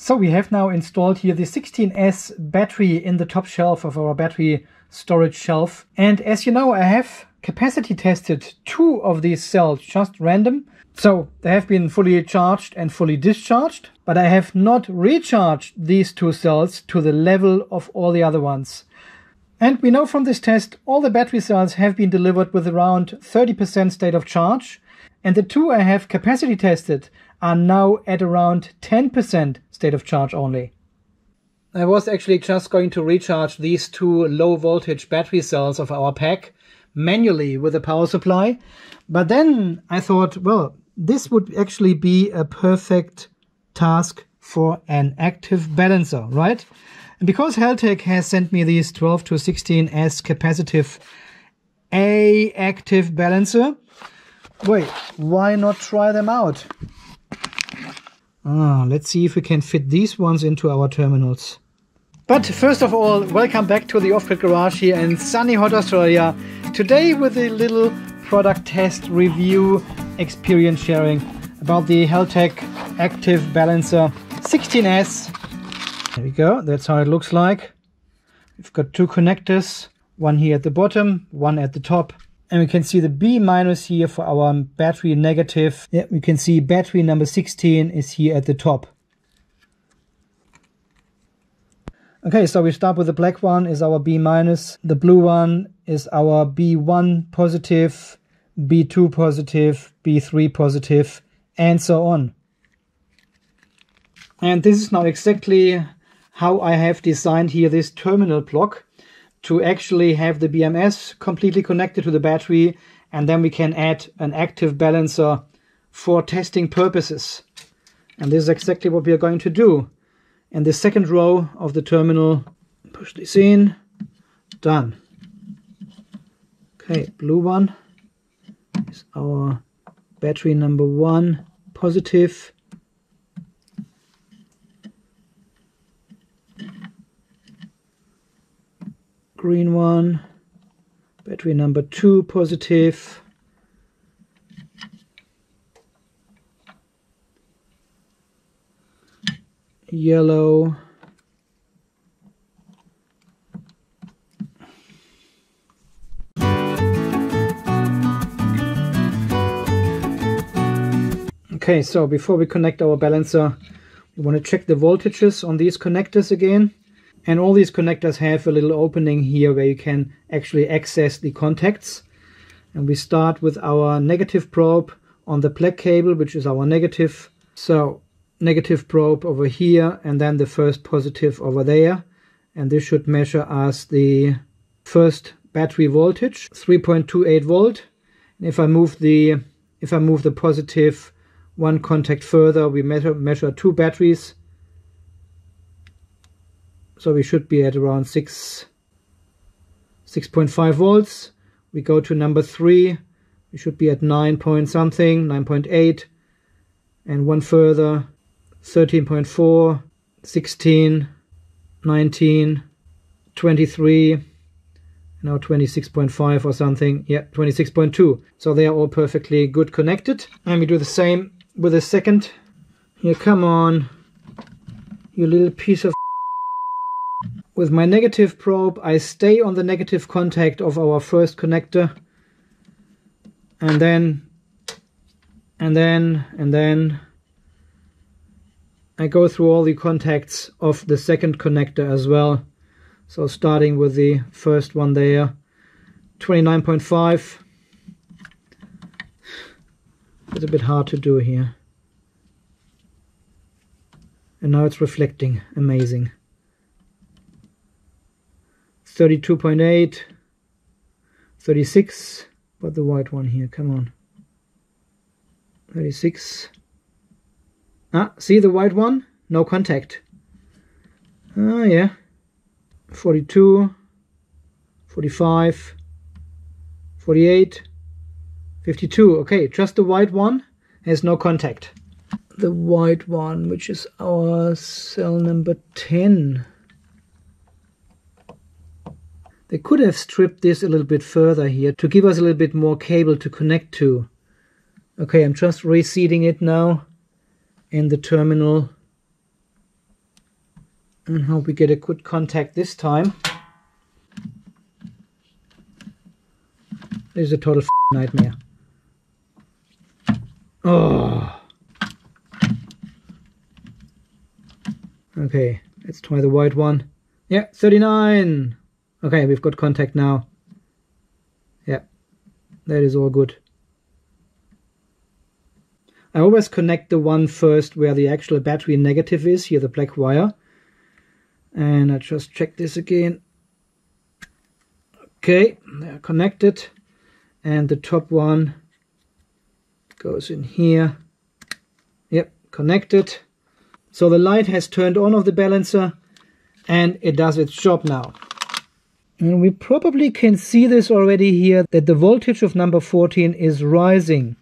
So we have now installed here the 16S battery in the top shelf of our battery storage shelf. And as you know, I have capacity tested two of these cells, just random. So they have been fully charged and fully discharged, but I have not recharged these two cells to the level of all the other ones. And we know from this test all the battery cells have been delivered with around 30% state of charge. And the two I have capacity tested are now at around 10% state of charge only. I was actually just going to recharge these two low voltage battery cells of our pack manually with a power supply. But then I thought, well, this would actually be a perfect task for an active balancer, right? And because Heltec has sent me these 12 to 16S capacitive A active balancer, wait, why not try them out? Ah, let's see if we can fit these ones into our terminals. But first of all, welcome back to the Off-Grid Garage here in sunny hot Australia. Today with a little product test review experience sharing about the Heltec Active Balancer 16S. There we go, that's how it looks like. We've got two connectors, one here at the bottom, one at the top. And we can see the B minus here for our battery negative. Yeah, we can see battery number 16 is here at the top. Okay, so we start with the black one is our B minus. The blue one is our B1 positive, B2 positive, B3 positive, and so on. And this is now exactly how I have designed here this terminal block to actually have the BMS completely connected to the battery and then we can add an active balancer for testing purposes. And this is exactly what we are going to do. In the second row of the terminal, push this in, done. Okay, blue one is our battery number one, positive. Green one, battery number two positive, yellow, Okay, so before we connect our balancer, we want to check the voltages on these connectors again. And all these connectors have a little opening here where you can actually access the contacts. And we start with our negative probe on the black cable, which is our negative. So negative probe over here and then the first positive over there. And this should measure us the first battery voltage, 3.28 volt. And if I move the if I move the positive one contact further, we measure measure two batteries so we should be at around 6 6.5 volts. We go to number 3 we should be at 9 point something 9.8 and one further 13.4 16 19 23 now 26.5 or something. Yeah 26.2 so they are all perfectly good connected. And we do the same with the second. Here come on you little piece of with my negative probe, I stay on the negative contact of our first connector. And then, and then, and then, I go through all the contacts of the second connector as well. So starting with the first one there, 29.5. It's a bit hard to do here. And now it's reflecting, amazing. 32.8 36 but the white one here come on. 36 ah see the white one? No contact. Ah yeah. 42 45 48 52 okay just the white one has no contact. The white one which is our cell number 10 they could have stripped this a little bit further here to give us a little bit more cable to connect to. Okay, I'm just reseating it now in the terminal. And hope we get a good contact this time. This is a total nightmare. Oh. Okay, let's try the white one. Yeah, 39. Okay, we've got contact now. Yeah, that is all good. I always connect the one first where the actual battery negative is, here the black wire. And I just check this again. Okay, they're connected. And the top one goes in here. Yep, connected. So the light has turned on of the balancer and it does its job now. And we probably can see this already here that the voltage of number 14 is rising.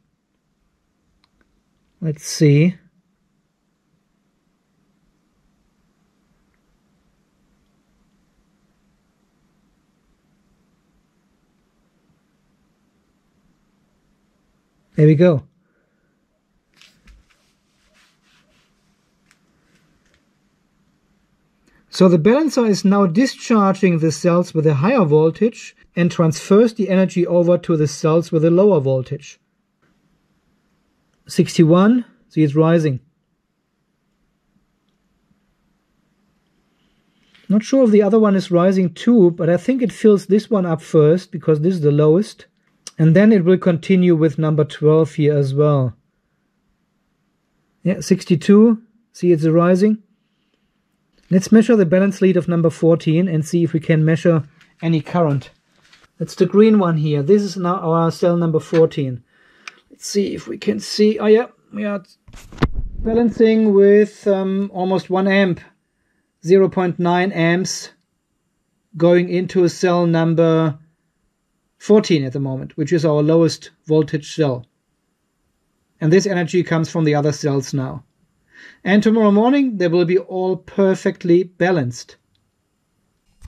Let's see. There we go. So the balancer is now discharging the cells with a higher voltage and transfers the energy over to the cells with a lower voltage. 61, see it's rising. Not sure if the other one is rising too, but I think it fills this one up first because this is the lowest. And then it will continue with number 12 here as well. Yeah, 62, see it's rising. Let's measure the balance lead of number 14 and see if we can measure any current. That's the green one here. This is now our cell number 14. Let's see if we can see. Oh yeah, we are balancing with um, almost 1 amp, 0.9 amps going into a cell number 14 at the moment, which is our lowest voltage cell. And this energy comes from the other cells now. And tomorrow morning, they will be all perfectly balanced.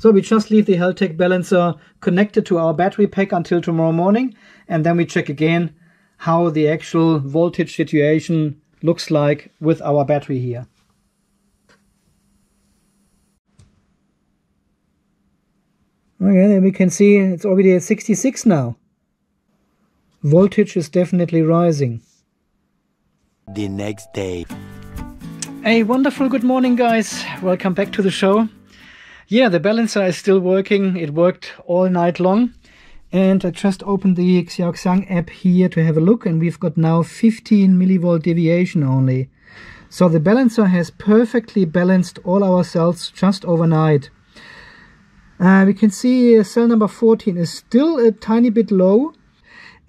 So we just leave the Heltec balancer connected to our battery pack until tomorrow morning. And then we check again how the actual voltage situation looks like with our battery here. Okay, then we can see it's already at 66 now. Voltage is definitely rising. The next day. A wonderful good morning, guys. Welcome back to the show. Yeah, the balancer is still working. It worked all night long. And I just opened the Xiaoxiang app here to have a look, and we've got now 15 millivolt deviation only. So the balancer has perfectly balanced all our cells just overnight. Uh, we can see cell number 14 is still a tiny bit low,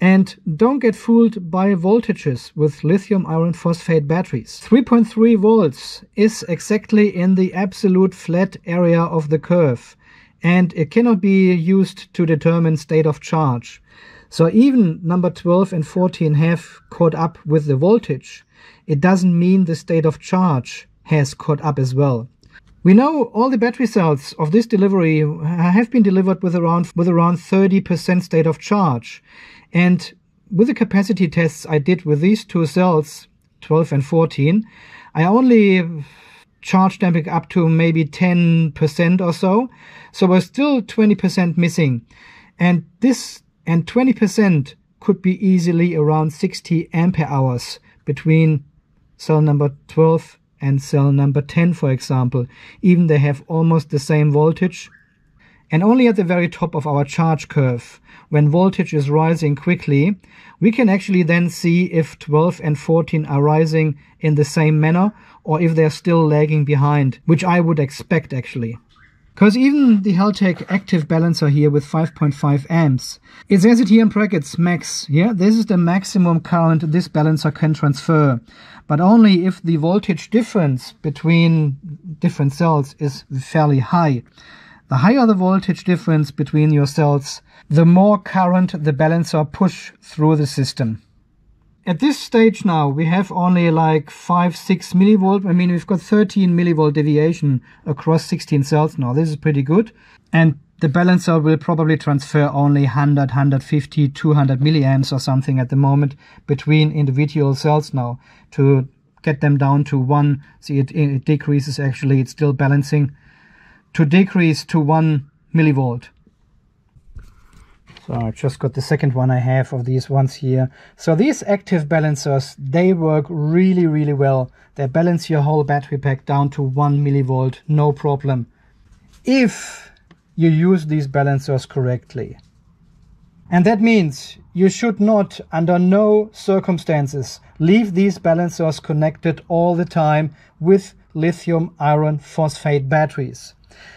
and don't get fooled by voltages with lithium iron phosphate batteries. 3.3 volts is exactly in the absolute flat area of the curve and it cannot be used to determine state of charge. So even number 12 and 14 have caught up with the voltage. It doesn't mean the state of charge has caught up as well. We know all the battery cells of this delivery have been delivered with around with around 30% state of charge. And with the capacity tests I did with these two cells, 12 and 14, I only charged them up to maybe 10% or so. So we're still 20% missing. And this and 20% could be easily around 60 ampere hours between cell number 12 and cell number 10, for example. Even they have almost the same voltage. And only at the very top of our charge curve, when voltage is rising quickly, we can actually then see if 12 and 14 are rising in the same manner or if they're still lagging behind, which I would expect actually. Because even the Heltec active balancer here with 5.5 amps, it says it here in brackets max. Yeah, this is the maximum current this balancer can transfer, but only if the voltage difference between different cells is fairly high. The higher the voltage difference between your cells, the more current the balancer push through the system. At this stage now, we have only like 5, 6 millivolt. I mean, we've got 13 millivolt deviation across 16 cells now. This is pretty good. And the balancer will probably transfer only 100, 150, 200 milliamps or something at the moment between individual cells now to get them down to one. See, it, it decreases actually, it's still balancing to decrease to one millivolt. So I just got the second one I have of these ones here. So these active balancers, they work really, really well. They balance your whole battery pack down to one millivolt, no problem. If you use these balancers correctly. And that means you should not, under no circumstances, leave these balancers connected all the time with lithium iron phosphate batteries.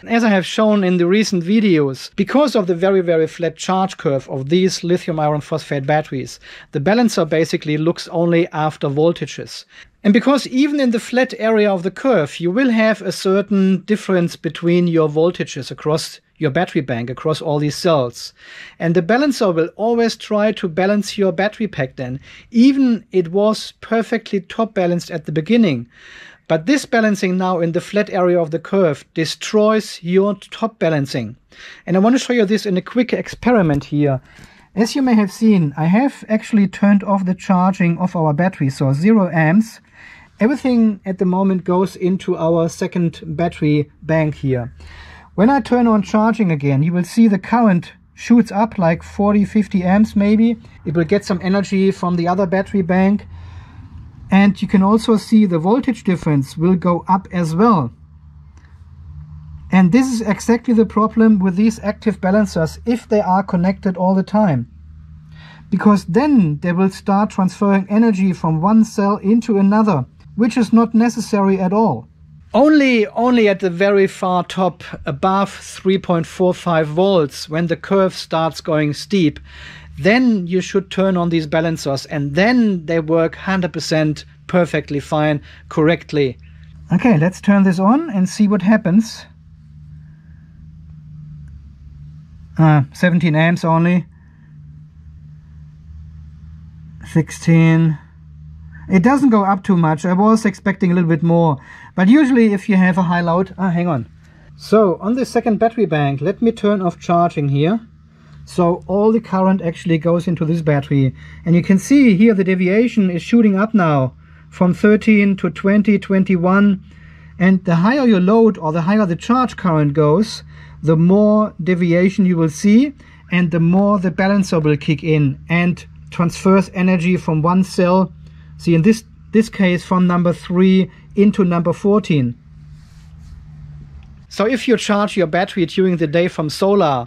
As I have shown in the recent videos, because of the very, very flat charge curve of these lithium iron phosphate batteries, the balancer basically looks only after voltages. And because even in the flat area of the curve, you will have a certain difference between your voltages across your battery bank, across all these cells. And the balancer will always try to balance your battery pack then, even it was perfectly top balanced at the beginning. But this balancing now in the flat area of the curve destroys your top balancing. And I want to show you this in a quick experiment here. As you may have seen, I have actually turned off the charging of our battery, so zero amps. Everything at the moment goes into our second battery bank here. When I turn on charging again, you will see the current shoots up like 40, 50 amps maybe. It will get some energy from the other battery bank and you can also see the voltage difference will go up as well. And this is exactly the problem with these active balancers if they are connected all the time. Because then they will start transferring energy from one cell into another, which is not necessary at all. Only, only at the very far top, above 3.45 volts, when the curve starts going steep, then you should turn on these balancers and then they work 100% perfectly fine, correctly. Okay, let's turn this on and see what happens. Uh, 17 amps only. 16. It doesn't go up too much. I was expecting a little bit more. But usually if you have a high load... Ah, hang on. So, on the second battery bank, let me turn off charging here. So all the current actually goes into this battery. And you can see here the deviation is shooting up now from 13 to 20, 21. And the higher your load or the higher the charge current goes, the more deviation you will see and the more the balancer will kick in and transfers energy from one cell, see in this, this case from number 3 into number 14. So if you charge your battery during the day from solar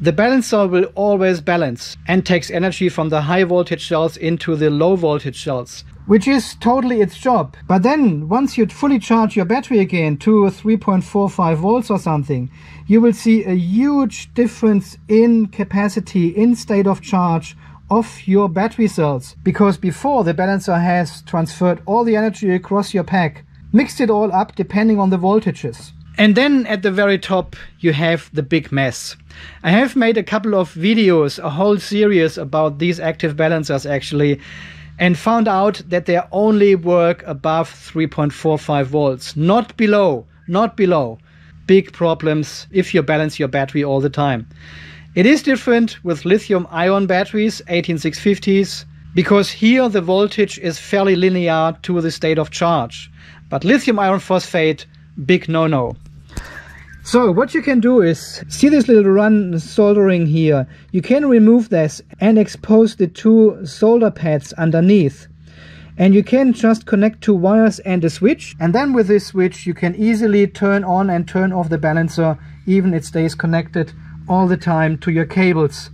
the balancer will always balance and takes energy from the high voltage cells into the low voltage cells. Which is totally its job. But then, once you fully charge your battery again to 3.45 volts or something, you will see a huge difference in capacity, in state of charge of your battery cells. Because before the balancer has transferred all the energy across your pack, mixed it all up depending on the voltages. And then at the very top, you have the big mess. I have made a couple of videos, a whole series about these active balancers actually, and found out that they only work above 3.45 volts, not below, not below. Big problems if you balance your battery all the time. It is different with lithium ion batteries, 18650s, because here the voltage is fairly linear to the state of charge. But lithium iron phosphate, big no-no. So what you can do is, see this little run soldering here, you can remove this and expose the two solder pads underneath. And you can just connect two wires and a switch. And then with this switch you can easily turn on and turn off the balancer, even it stays connected all the time to your cables.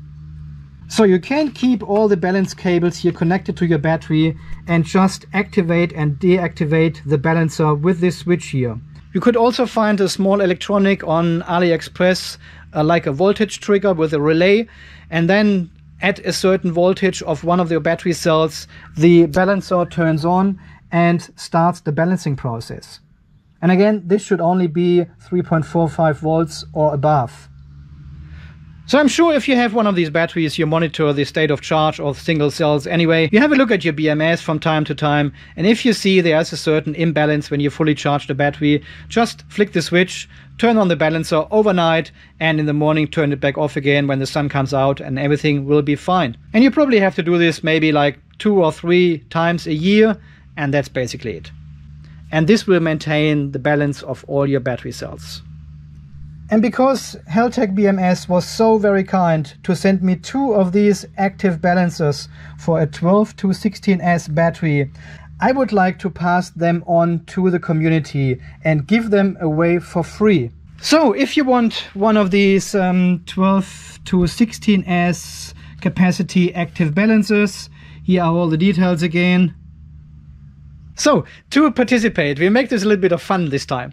So you can keep all the balance cables here connected to your battery and just activate and deactivate the balancer with this switch here. You could also find a small electronic on AliExpress, uh, like a voltage trigger with a relay, and then at a certain voltage of one of your battery cells, the balancer turns on and starts the balancing process. And again, this should only be 3.45 volts or above. So I'm sure if you have one of these batteries, you monitor the state of charge of single cells anyway. You have a look at your BMS from time to time, and if you see there's a certain imbalance when you fully charge the battery, just flick the switch, turn on the balancer overnight, and in the morning turn it back off again when the sun comes out, and everything will be fine. And you probably have to do this maybe like two or three times a year, and that's basically it. And this will maintain the balance of all your battery cells. And because Heltec BMS was so very kind to send me two of these active balancers for a 12 to 16S battery, I would like to pass them on to the community and give them away for free. So if you want one of these um, 12 to 16S capacity active balancers, here are all the details again. So to participate, we make this a little bit of fun this time.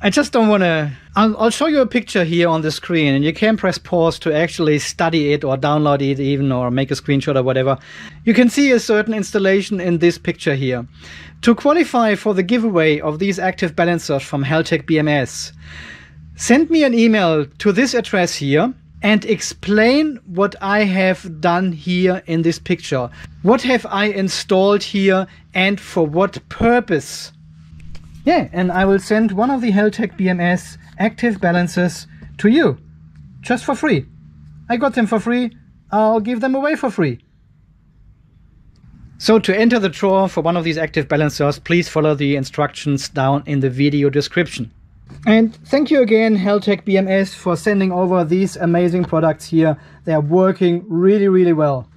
I just don't want to. I'll, I'll, show you a picture here on the screen, and you can press pause to actually study it or download it, even or make a screenshot or whatever. You can see a certain installation in this picture here. To qualify for the giveaway of these active balancers from Heltec BMS, send me an email to this address here and explain what I have done here in this picture. What have I installed here and for what purpose? Yeah, and I will send one of the Heltec BMS active balancers to you, just for free. I got them for free, I'll give them away for free. So to enter the draw for one of these active balancers, please follow the instructions down in the video description. And thank you again, Heltec BMS, for sending over these amazing products here. They are working really, really well.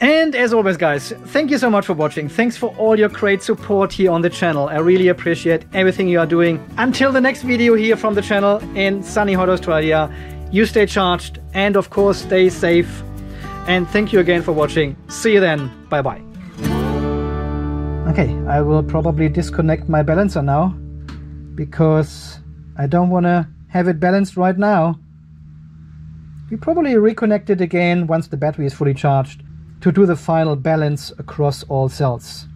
And as always guys, thank you so much for watching. Thanks for all your great support here on the channel. I really appreciate everything you are doing. Until the next video here from the channel in sunny hot Australia, you stay charged and of course stay safe. And thank you again for watching. See you then. Bye bye. Okay, I will probably disconnect my balancer now because I don't want to have it balanced right now. We probably reconnect it again once the battery is fully charged to do the final balance across all cells.